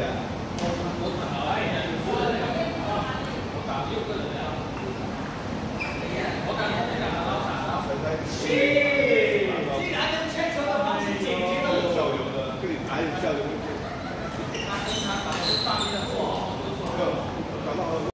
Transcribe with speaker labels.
Speaker 1: 还